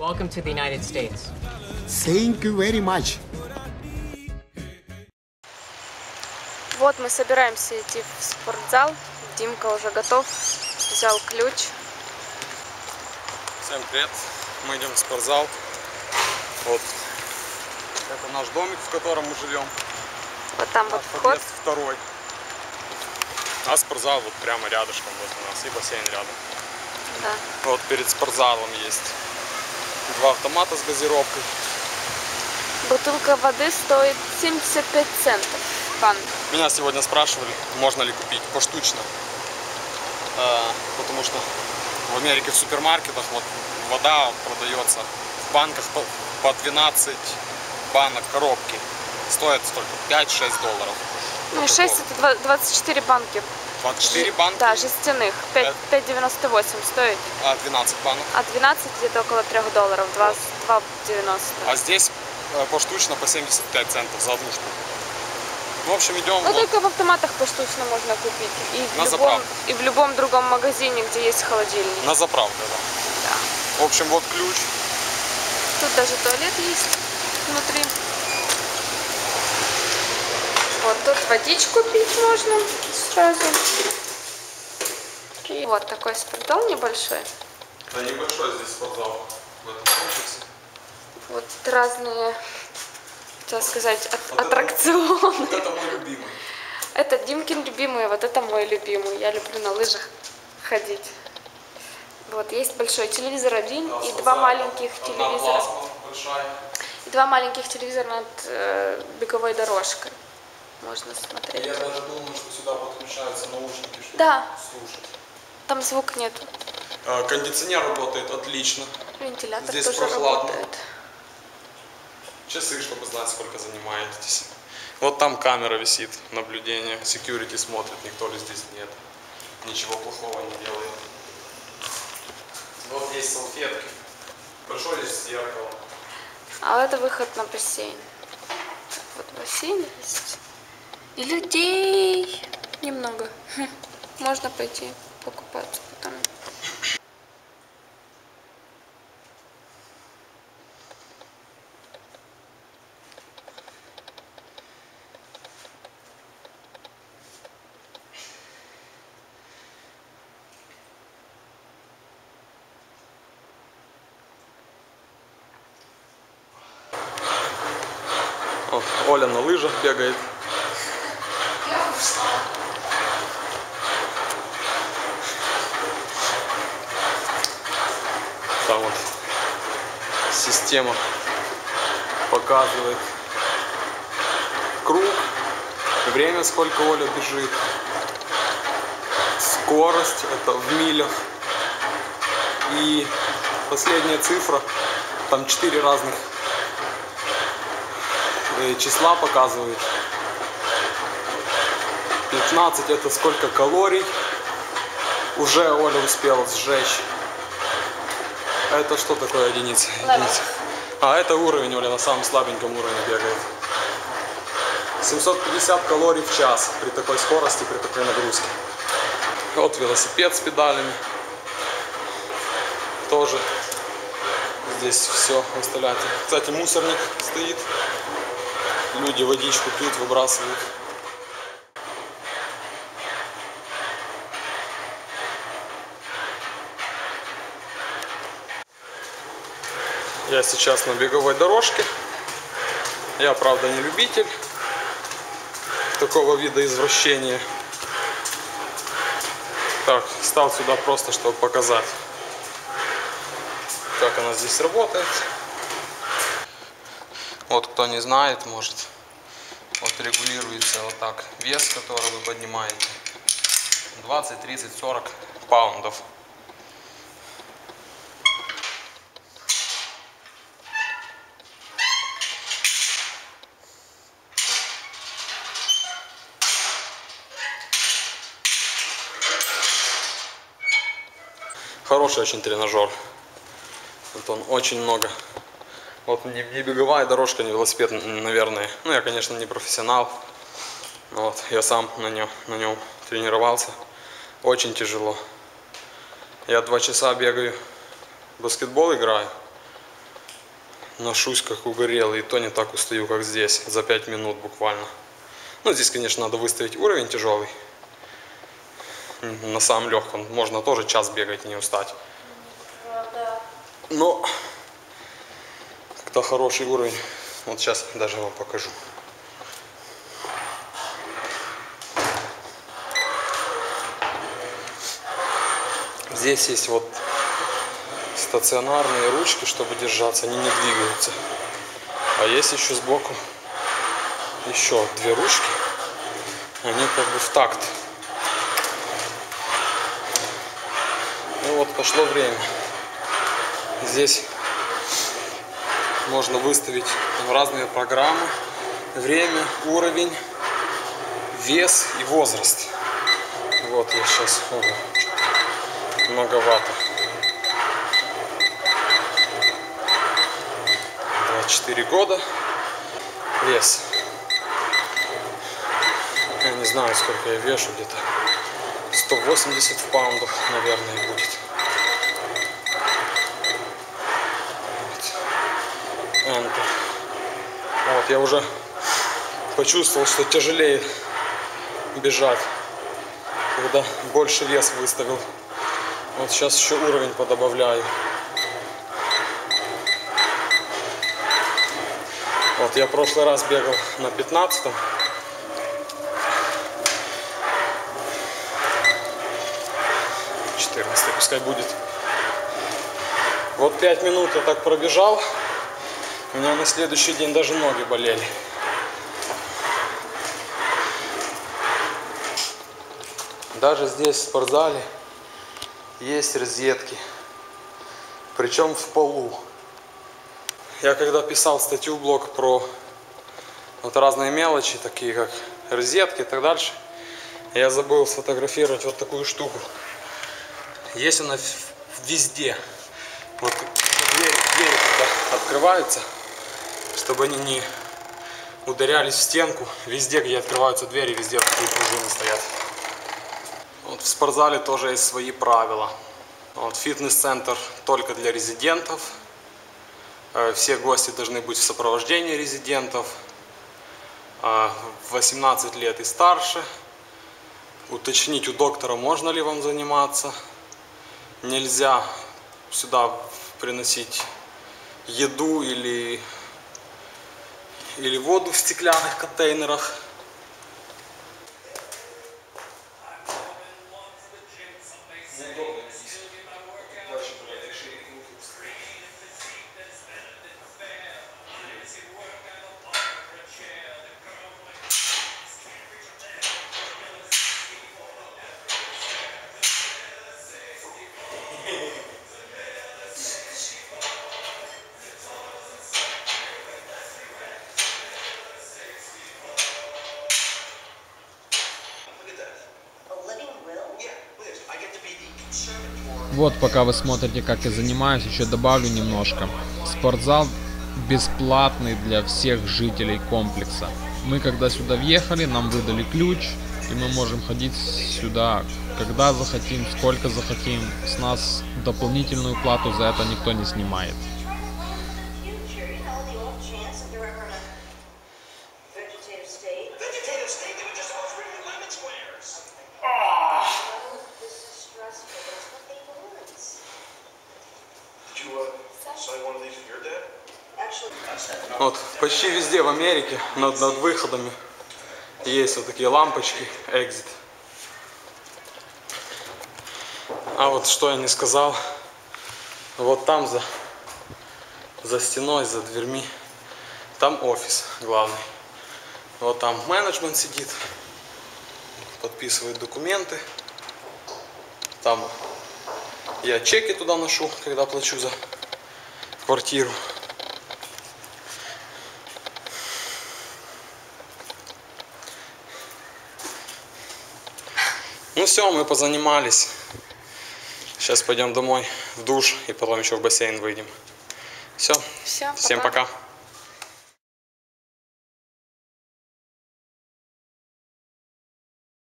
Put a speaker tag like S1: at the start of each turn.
S1: Welcome to the United States.
S2: Thank you very much.
S3: Вот мы собираемся идти в спортзал. Димка уже готов, взял ключ.
S4: Всем привет! Мы идем в спортзал. Вот. Это наш домик, в котором мы живем.
S3: Вот там вот вход.
S4: Второй. А спортзал вот прямо рядышком возле нас. И бассейн рядом.
S3: Да.
S4: Вот перед спортзалом есть два автомата с газировкой.
S3: Бутылка воды стоит 75 центов. Пан.
S4: Меня сегодня спрашивали, можно ли купить поштучно. Э, потому что в Америке в супермаркетах вот вода продается в банках по, по 12 банок коробки. Стоит столько, 5-6 долларов.
S3: Ну, 6 это два- 24 банки.
S4: 24 банки,
S3: Да, жестяных. 5
S4: Э.
S3: 5,98 стоит.
S4: а 12 банок.
S3: А 12 где-то около 3 долларов. 2 2,90.
S4: А здесь э, поштучно по 75 центов за одну штуку. Ну, в общем, идем.
S3: Ну,
S4: вот.
S3: только в автоматах поштучно можно купить. И в, любом, и в любом другом магазине, где есть холодильник.
S4: На заправке, да.
S3: Да.
S4: В общем, вот ключ.
S3: Тут даже туалет есть внутри. Вот тут водичку пить можно сразу. И вот такой спортзал небольшой.
S4: Да небольшой здесь спортзал в этом комплексе.
S3: Вот разные, хотела сказать, от-
S4: Вот это-
S3: аттракционы.
S4: Вот это мой любимый.
S3: Это Димкин любимый, вот это мой любимый. Я люблю на лыжах ходить. Вот, есть большой телевизор один
S4: Да,
S3: и два маленьких телевизора.
S4: плазма большая.
S3: И два маленьких телевизора над э, беговой дорожкой. Можно смотреть.
S4: Я даже думаю, что сюда подключаются наушники, чтобы
S3: Да.
S4: слушать.
S3: Там звук нет.
S4: Э, Кондиционер работает отлично.
S3: Вентилятор
S4: Здесь
S3: тоже
S4: прохладно.
S3: работает.
S4: Часы, чтобы знать, сколько занимаетесь. Вот там камера висит, наблюдение, security смотрит, никто ли здесь нет. Ничего плохого не делает. Вот есть салфетки. Большое есть зеркало.
S3: А это выход на бассейн. Вот бассейн есть. И людей немного. Хм. Можно пойти покупаться потом.
S4: Оля на лыжах бегает. Там вот система показывает круг, время, сколько Оля бежит, скорость, это в милях. И последняя цифра, там четыре разных э, числа показывает. 15 это сколько калорий уже Оля успела сжечь. А это что такое единица? единица? А это уровень, Оля на самом слабеньком уровне бегает. 750 калорий в час при такой скорости, при такой нагрузке. Вот велосипед с педалями. Тоже здесь все выставляется. Кстати, мусорник стоит. Люди водичку пьют, выбрасывают. Я сейчас на беговой дорожке. Я, правда, не любитель такого вида извращения. Так, стал сюда просто, чтобы показать, как она здесь работает. Вот кто не знает, может, вот регулируется вот так вес, который вы поднимаете. 20, 30, 40 паундов. Хороший очень тренажер. Вот он очень много. Вот не, не беговая дорожка, не велосипед, наверное. Ну, я, конечно, не профессионал. Вот, я сам на нем, на нем тренировался. Очень тяжело. Я два часа бегаю, баскетбол играю. ношусь как угорелый, и то не так устаю, как здесь, за 5 минут буквально. Ну, здесь, конечно, надо выставить уровень тяжелый. На самом легком можно тоже час бегать и не устать. Но, когда хороший уровень, вот сейчас даже вам покажу. Здесь есть вот стационарные ручки, чтобы держаться, они не двигаются. А есть еще сбоку еще две ручки. Они как бы в такт. Ну вот пошло время. Здесь можно выставить разные программы, время, уровень, вес и возраст. Вот я сейчас ого, многовато. 24 года. Вес. Я не знаю, сколько я вешу, где-то 180 в наверное, будет. Enter. Вот, я уже почувствовал, что тяжелее бежать, когда больше вес выставил. Вот сейчас еще уровень подобавляю. Вот я прошлый раз бегал на 15 -м.14 пускай будет. Вот 5 минут я так пробежал. У меня на следующий день даже ноги болели. Даже здесь в спортзале есть розетки. Причем в полу. Я когда писал статью в блог про вот разные мелочи, такие как розетки и так дальше, я забыл сфотографировать вот такую штуку. Есть она везде. Вот двери, двери когда открываются, чтобы они не ударялись в стенку. Везде, где открываются двери, везде такие пружины стоят. Вот в спортзале тоже есть свои правила. Вот фитнес-центр только для резидентов. Э, Все гости должны быть в сопровождении резидентов. А, 18 лет и старше. Уточнить у доктора, можно ли вам заниматься. Нельзя сюда приносить еду или, или воду в стеклянных контейнерах.
S5: Вот пока вы смотрите, как я занимаюсь, еще добавлю немножко. Спортзал бесплатный для всех жителей комплекса. Мы когда сюда въехали, нам выдали ключ, и мы можем ходить сюда, когда захотим, сколько захотим. С нас дополнительную плату за это никто не снимает.
S4: Вот почти везде в Америке над, над выходами есть вот такие лампочки exit. А вот что я не сказал, вот там за, за стеной, за дверьми, там офис главный. Вот там менеджмент сидит, подписывает документы. Там я чеки туда ношу, когда плачу за квартиру. Ну все, мы позанимались. Сейчас пойдем домой в душ и потом еще в бассейн выйдем. Все.
S3: Все,
S4: Всем пока.